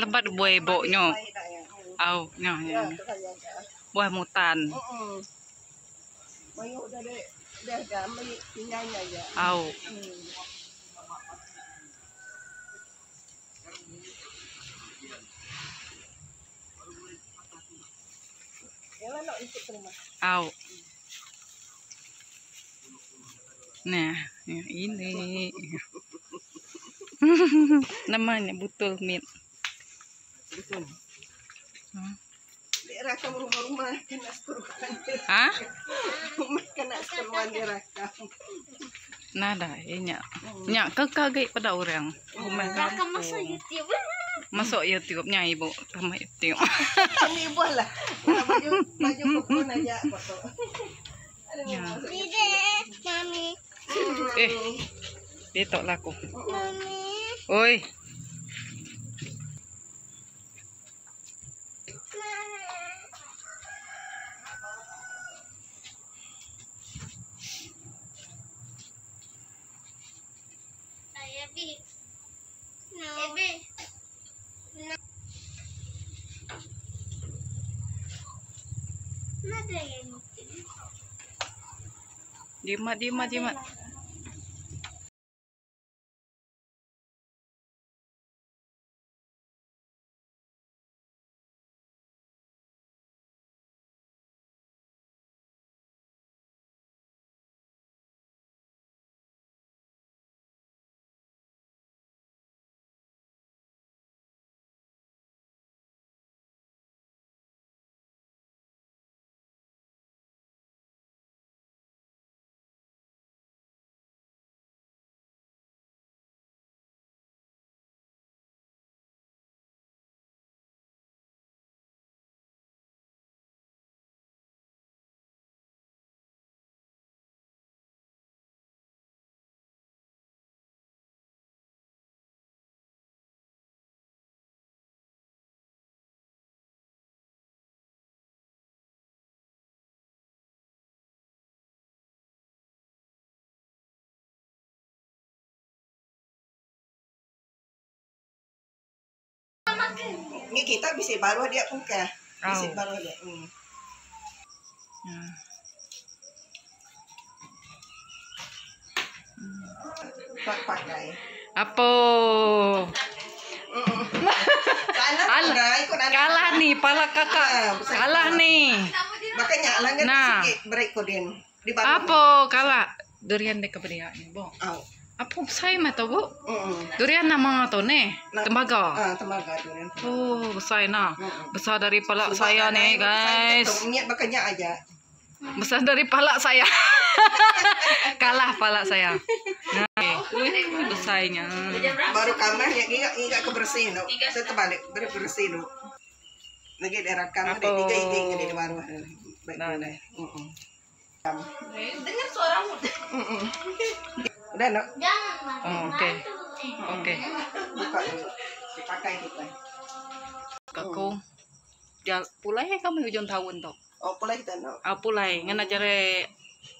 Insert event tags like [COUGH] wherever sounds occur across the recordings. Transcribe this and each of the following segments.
lebat buah ya. Hmm. Au, Ya, nya. tukang jaga. Buah mutan. Ya. Au. Rumah? Au. Nah, ya ini. [LAUGHS] Namanya butul mit. Hmm. Daerah kamu rumah-rumah kena seruan. Hah? Rumah kena seruan daerah kamu. Nada, iya. Nya kekaget pada orang. Rumah kampung. Masuk YouTube nya ibu sama YouTube. Kami buah lah. Baju baju kokon aja foto. Aduh, Ya. masuk Mami, Eh, betok laku. mami, Oi, bi. No. Ebi. No. Nada yang dimat dimat dimat. Ni kita bisa baru dia buka. Bisa baru dia. Hmm. Ya. Pak pakai. Apa? [LAUGHS] Sana Alah. pakai ikut anak. Kalah nih, pala kakak. Besar Kalah nih. Makanya langgan Nah. sikit break kodin. Di. Apa kalah? Durian dek kebedia nih. Au. Apa saya mah tahu, Bu? Mm-mm. Durian nama tuh nih, Nah. tembaga. Ah, temaga durian. Oh, besar nah. Mm-mm. Besar dari pala Subah saya ada nih, guys. besar Niat makanya aja. Besar dari pala saya. [LAUGHS] Kalah pala saya. Nah, besarnya. Baru kamar ya ingat ingat kebersihin no. Saya terbalik bersih no. Lagi daerah kamar ada tiga yang di baru. Baik. Nah, nah. Dengar suaramu. Mm-mm. Udah no. Jangan. Oh, oke. Oke. Buka dulu. Dipakai kita. Kakku. Jal pulai kamu ujung tahun tuh. Oh, pulai kita no. Ah, pulai ngana jare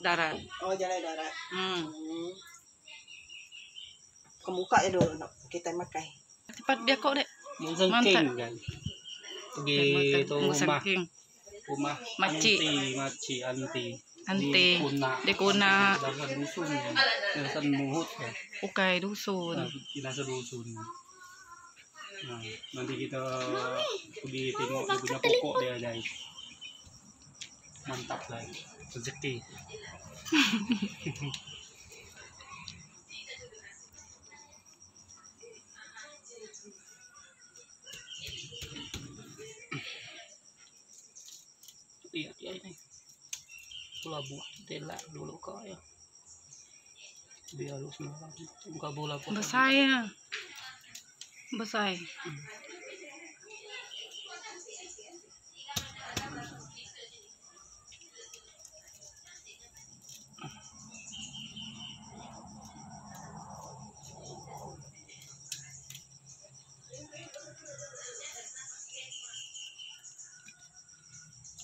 darat. Oh, jalan darat. Hmm. Hmm. Kemuka ya dulu no. Kita makai. Cepat dia kok, Dek. Mantap. kan. Pergi itu rumah rumah Maci. anti maci anti Anti. di kuna Di kuna. dalam dusun kan dalam muhut kan Ukai dusun. nah, kita sedusun nah nanti kita pergi tengok dia punya pokok dia guys mantap lah rezeki iya iya ini bola buah telak dulu kok ya biar harus malam buka bola buah Besar ya. Besar.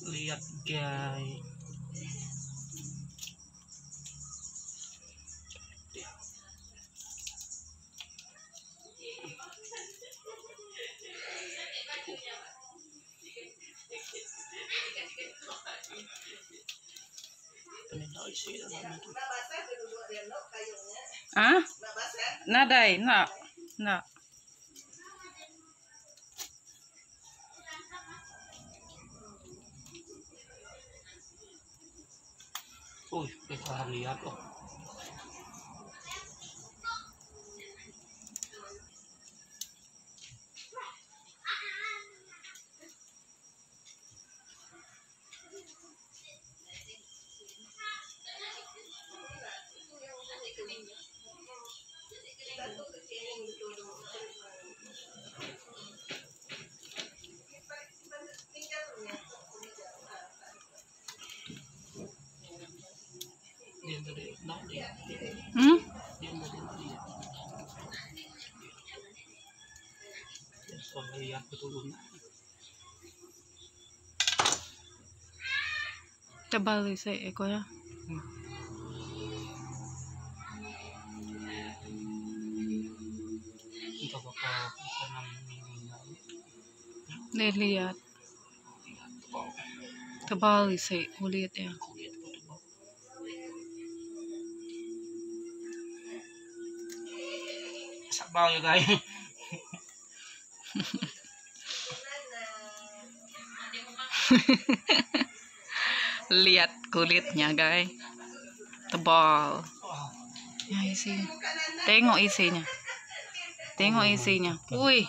lihat guys Ah? Naday, na. Na. Uy, may kaharian oh. Kekaharian betul Tebal sa eko ya. Entah apa tanam Liliat. Tebal sa kulit ya. kulit betul. Sabaw ya [LAUGHS] Lihat kulitnya, guys. Tebal. Ya, isi. Tengok isinya. Tengok isinya. Wih,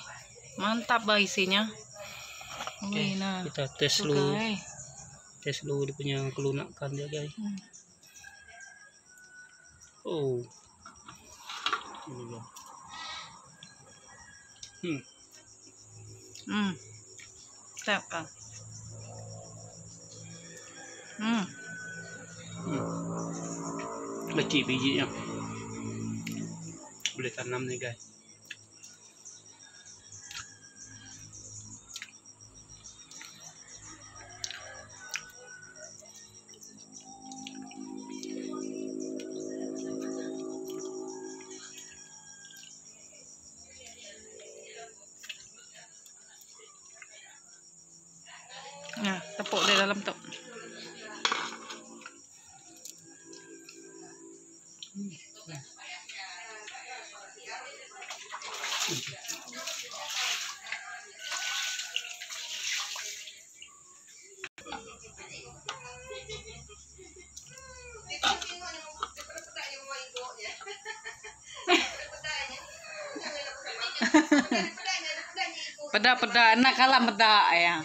mantap bah isinya. Wih, nah. kita tes dulu, tes dulu dia punya kelunakan dia guys. Hmm. Oh. Hmm. Hmm. Kan. Hmm. hmm. Kecil bijinya. Boleh tanam nih guys. Peda-peda, nak kalah peda ya.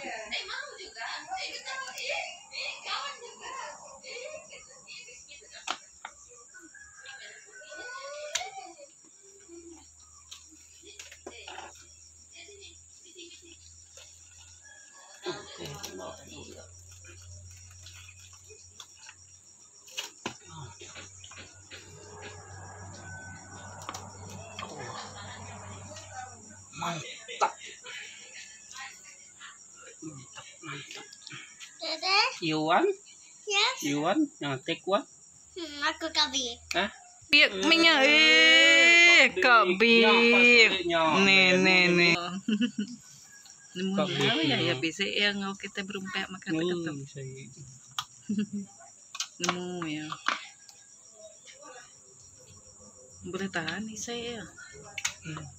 Dede, Iwan, yes. Iwan, yang take one. Hmm, aku kabi. Hah? Biar minyak eh Kak Bib. Nih nih nih. Nemu ya ya. ya bisa yang ngau kita berumpet makan Hmm, saya Nemu ya. Boleh tahan nih saya. Hmm.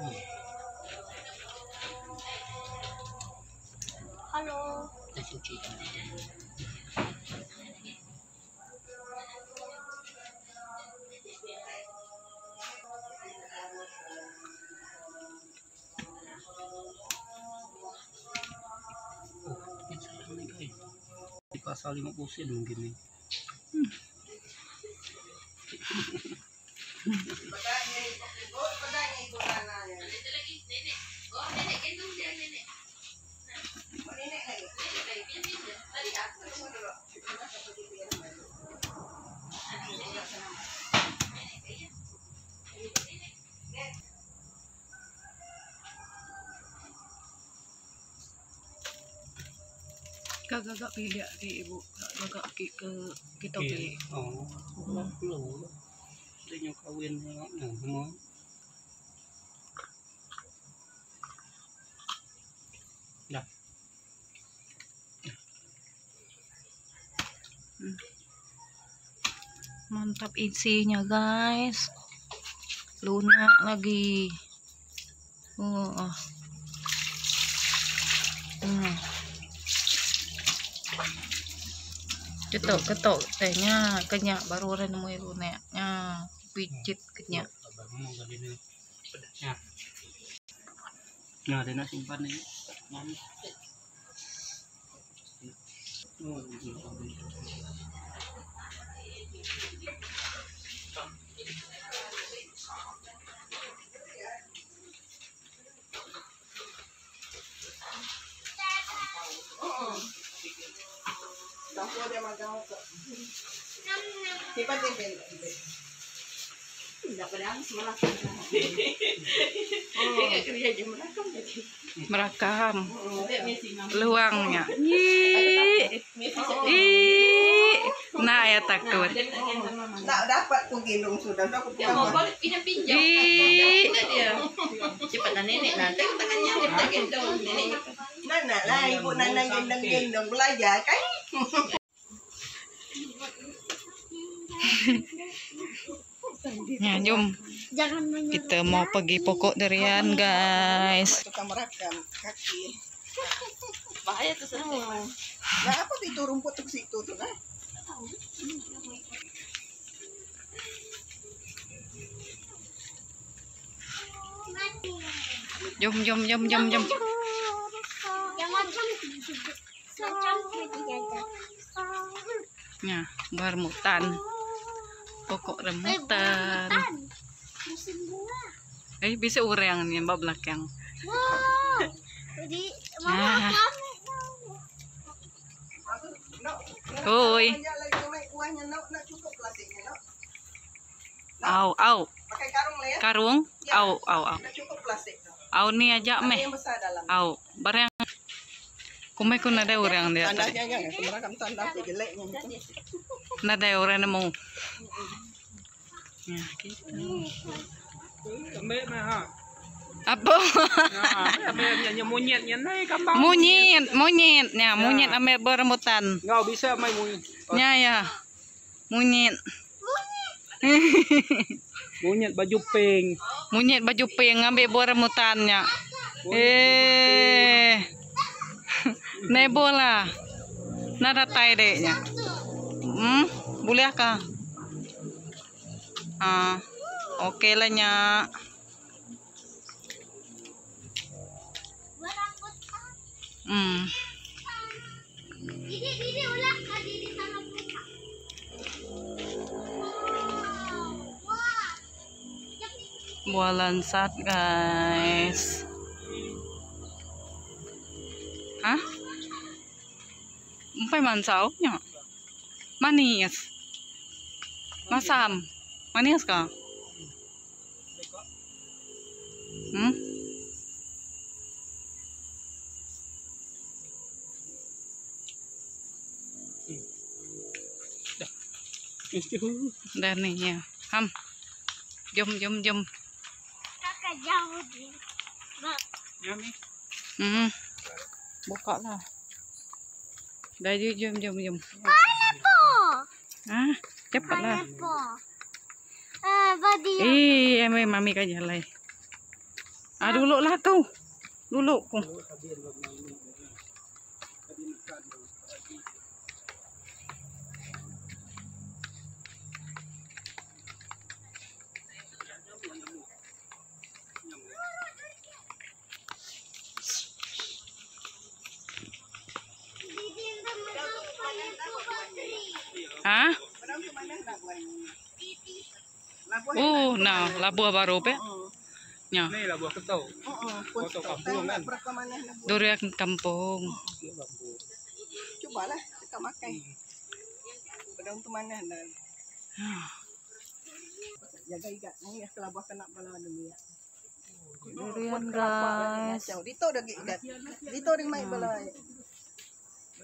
Halo. Oh. Di pasal 50 sen mungkin nih. Pilih ke ibu. Kagak ke ke kita pilih. Oh, belum. Dia kawin nah, semua. Dah. Mantap isinya guys. Lunak lagi. Oh. ah. Hmm. Ketok ketok tehnya kenyak baru orang nemu lunaknya. Pijit kenyak. Abang mau gali ni pedasnya. Nah, kerja berapa? Merakam. Luangnya. Ih. Nah, ya takut. Tak dapat tu gendong sudah. Dah aku pulang. Ih. Cepat nenek nanti tangannya kita gendong neneknya. Nana lah ibu Nana gendong-gendong belajar kan? [LAUGHS] Ya, menyuruh. Kita mau pergi pokok durian, guys. Bahaya tuh semua. Nah apa itu rumput situ nah? Jom, jom, jom, jom, jom. Aja. Ya, rambutan. Pokok rambutan. Musim bunga. Eh, bisa urang ni mbak belakang. Wow. Jadi mama Ah. Oi. Au, au. Pakai karung lah ya. Karung. Au, au, au. Au ni aja meh. Au. Barang. Kumai kun ada orang dia tadi. Tandanya jangan, kemerakam tanda tu jeleknya. Nada orang mau. Ya, gitu. Ambil mah ha. Apa? Nah, ambil nyanyi monyetnya naik kambang. monyet, monyet. Ya, monyet ambil berambutan. Ngau bisa main monyet. Ya, ya. Monyet. [LAUGHS] Monyet baju pink. Monyet baju pink ambil buah rambutannya. Eh. Nebo lah. Nada tai deknya. Hmm, boleh kah? Ah. Oke lah nyak. Hmm. Buah lansat, guys. Hah? Empai mansau nya. Manis. Masam. Manis kah? Hmm? Dah nih ya. Ham. Jom, jom, jom. kakak jauh di. Bak. Yummy. Hmm. Buka lah. Dah jom, jom, jom, jom. Pineapple. Ah, cepat lah. Pineapple. Eh, badi. Eh, mami mami ka jalay. Ah, dulu lah kau. Dulu ko. Didi yang menang pineapple badi. Ah? Padahal tu mana nak buat ini? Lah buat. Oh, nah, labu baru pe. Nya, Ni lah buah ketau. Tak kampung kan? durian kampung. Cubalah kita makan. Padahal tu mana nak. Jaga ikat. Ni ya setelah buah kena bala dulu ya. Durian guys. Dito dah ikat. Dito dah main bala. Nah ya, tapi biasa nah.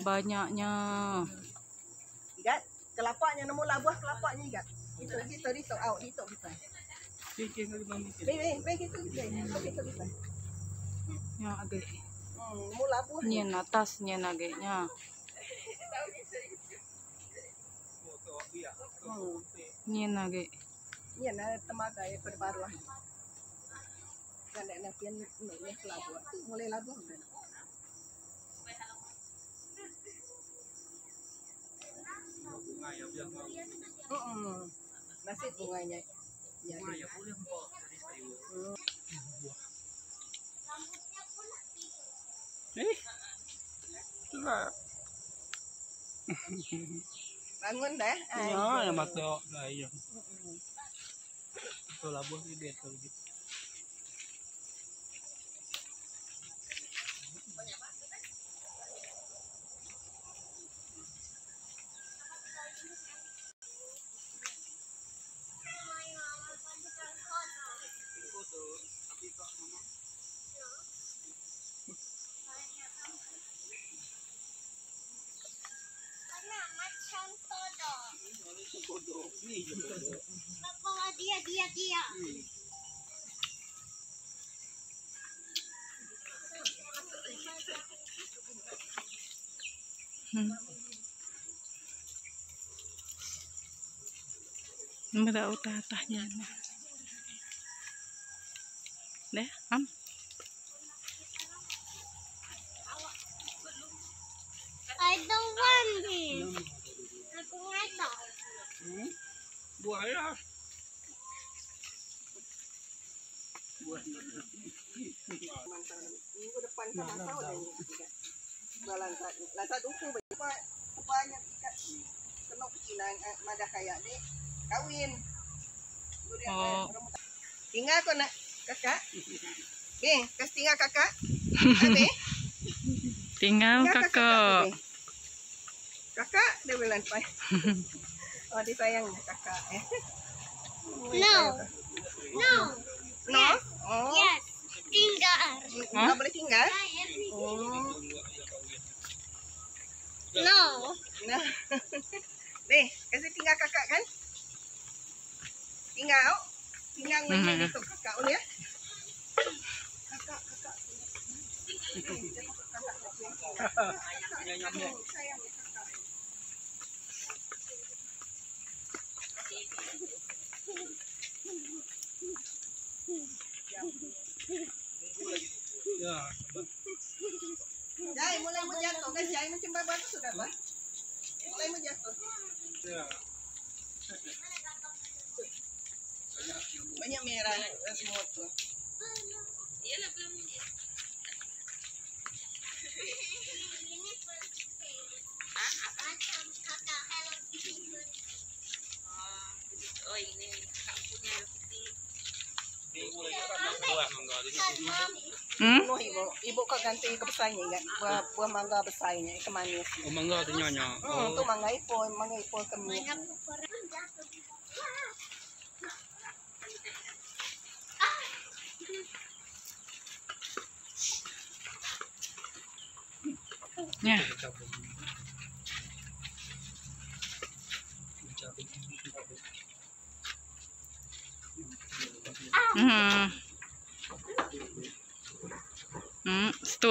Banyaknya. Ikat. Kelapaknya nemu lah buah kelapaknya. Dito, dito, dito. Out, dito kita. Nya agak. Hmm, mula buah. Nya atasnya nage nya. Hmm. Iya, na temaga ya perbaruan. Kan ada napian nih labu. Mulai labu kan. Mm Nasi bunganya. Ya, ya. Hmm. Eh. Itulah. Bangun dah. Ay, Ya, lah iya. Itu lah buah dia tu. macam Bapak dia dia dia. Hmm. Mada utatahnya. Deh, am. Ya. Minggu depan sama tahu banyak ikat. Kena kecilan madah kayak ni. Kawin. Oh. Tinggal kau nak kakak. Eh, tinggal kakak. Tinggal kakak. dia bilang pai. [LAUGHS] Oh, dia sayang kakak eh. [LAUGHS] No. No. No? Oh. Yes. Tinggal. Enggak boleh tinggal. Oh. No. Nah. [LAUGHS] Deh, kasih tinggal kakak kan? Tinggal. Tinggal Mhm. mm itu kakak boleh ya? [LAUGHS] Kakak, kakak. Ya nyamuk. Sayang ya kakak. Ya. Jai, mulai mau jatuh kan? Jai macam babat sudah, Pak? Mulai mau jatuh. Ya. Banyak merah eh, semua tuh. Hello Kitty. Oh ini kampungnya Buah mangga di sini. Hmm? Ibu. Ibu kau ganti besarnya kan? Buah, buah mangga besarnya, manis. Oh mangga tu nyonya. Hmm, Oh. tu mangga ipo, mangga ipo kemih. Nya. Hmm.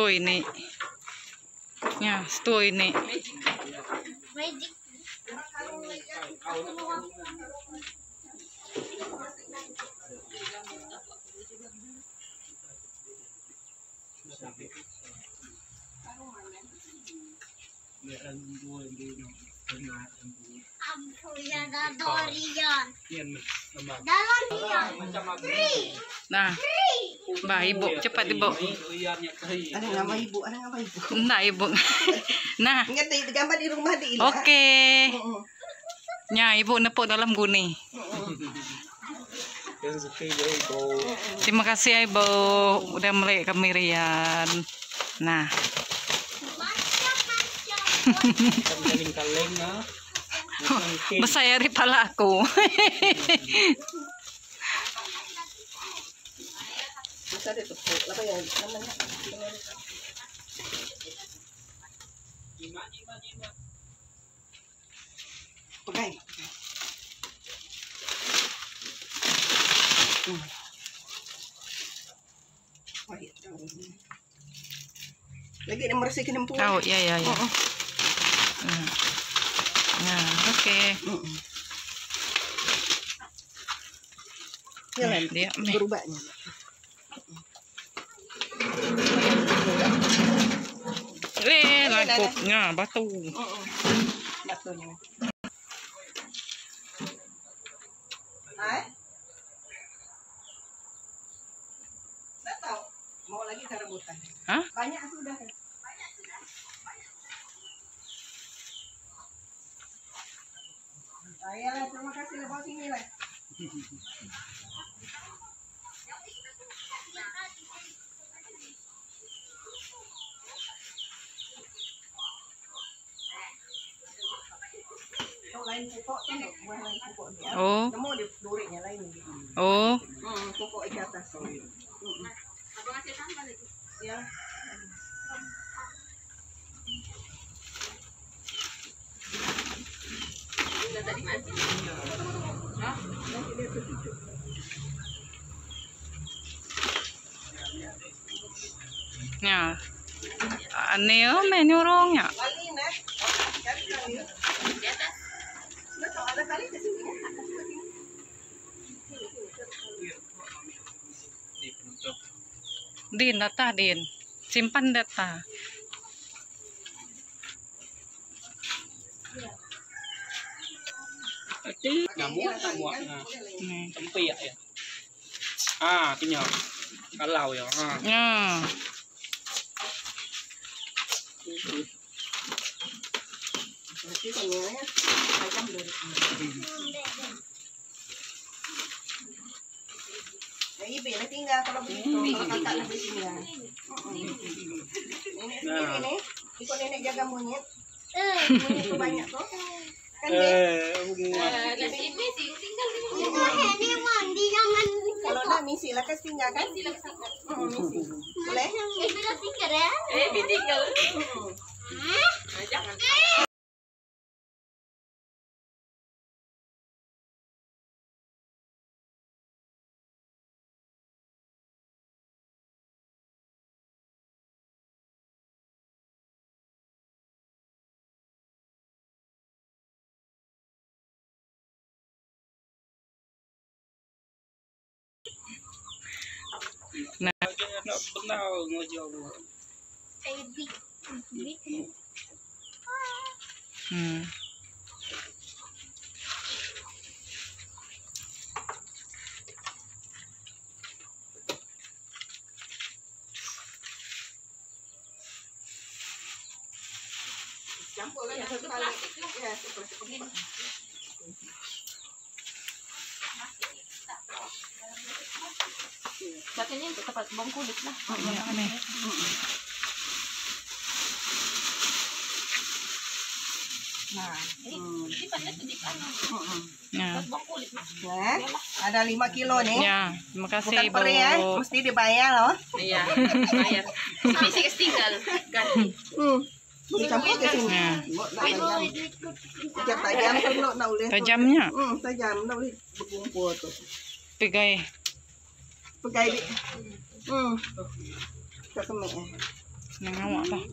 Hmm, sto ini. Ini. Magic. Meron apa? Nah, Mbak Ibu, cepat Ibu. Ada nama ibu, ada nama ibu. Nah, Ibu. [LAUGHS] Nah, Ingat di gambar di rumah di oke. Nya, Ibu nepuk dalam guni. Itu. Terima kasih ya Ibu udah melek kemirian. Nah, ah. [LAUGHS] Besar ya di pala aku. [LAUGHS] Bisa ada. Apa ya namanya? Pegai. Hmm. Oh, iya. Lagi dia meresihkan empuk. Oh, ya ya ya. Oh, oh. Nah, nah oke. Ya lah, Dia meh. berubahnya. Eh, langkupnya batu. Mm-mm. Batunya. Hai? Nggak tahu. Mau lagi ke rebutan. Hah? Banyak sudah. Ayolah, terima kasih lah bawa sini lah. Kau lain pokok tu, buah lain pokok dia. Oh, Dia duriknya lain oh. Hmm, pokok di atas. Hmm. Ya. Ya. Ane oh menyorongnya. Kali ni. Kali kali. Di atas. Nak tahu ada kali ke sini. Aku ke sini. Sini, sini. Ini penutup. Din data din. Simpan data. Ngamuk. Nih. Tempiak ya. Ah. Kalau ya. Ah. Ya. Ya, tinggal kalau begitu. Kalau kakak lebih tinggal. Nenek sendiri nih. Ikut nenek jaga monyet. Monyet tu banyak tu. Kan? Eh, muak. Ini mandi jangan. Kalau nak misi lah kas tinggal kan? Misi. Boleh? Eh, bila tinggal ya? Eh. Jangan. Lagi nak benar ngajak lu. Eh, big. Big. hmm. Campur lah satu kali. Ya, satu plastik. Makanya untuk tempat bong kulit lah. Ya, nih. Nah. Hmm. Di mana tu di mana? Hmm. Ya. Bong kulit lah. Nah, ada 5 kilo nih. Ya, terima kasih Bukan peri ya, mesti dibayar loh. Iya, bayar. Tinggal. Ganti. Hmm. Dicampur ke sini. Ya. Nak tajam. Tajam tajam nak boleh. Tajamnya. Hmm, tajam boleh berkumpul. Pegai. Pegai di. Hmm. Tak semik eh. Nang awak lah.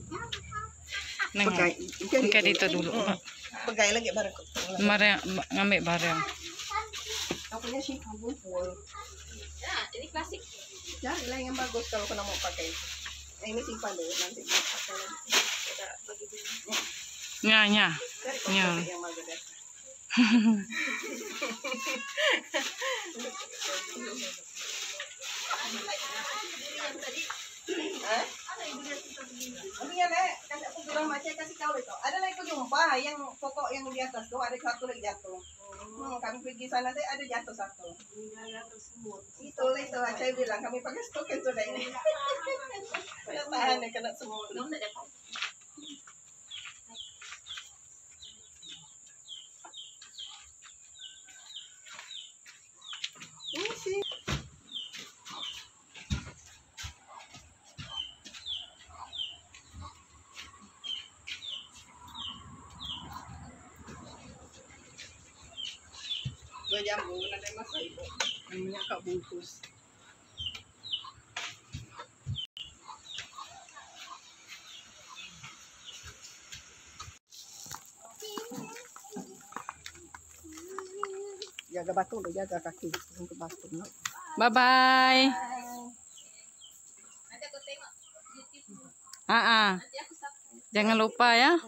Nang Pegai. Pegai dito dulu. Hmm. Pegai lagi baru. Barang, ngambil barang. Kau punya sih kumpul. Ya, ini klasik. Carilah yang bagus kalau kau nak mau pakai. Ini simpan dulu nanti. Kita bagi dulu. Ya, ya. Cari [LAUGHS] [LAUGHS] iya bilang kau itu. Ada jumpa yang pokok yang di atas tuh ada satu lagi jatuh. Hmm, kami pergi sana teh ada jatuh satu. Itu lah itu saya bilang kami pakai stok itu dah ini. Tidak tahan ya kena semut. Sih. masak itu yang minyak kak bungkus jaga batu udah jaga kaki. Untuk batu no. bye bye ah ah. Jangan lupa ya.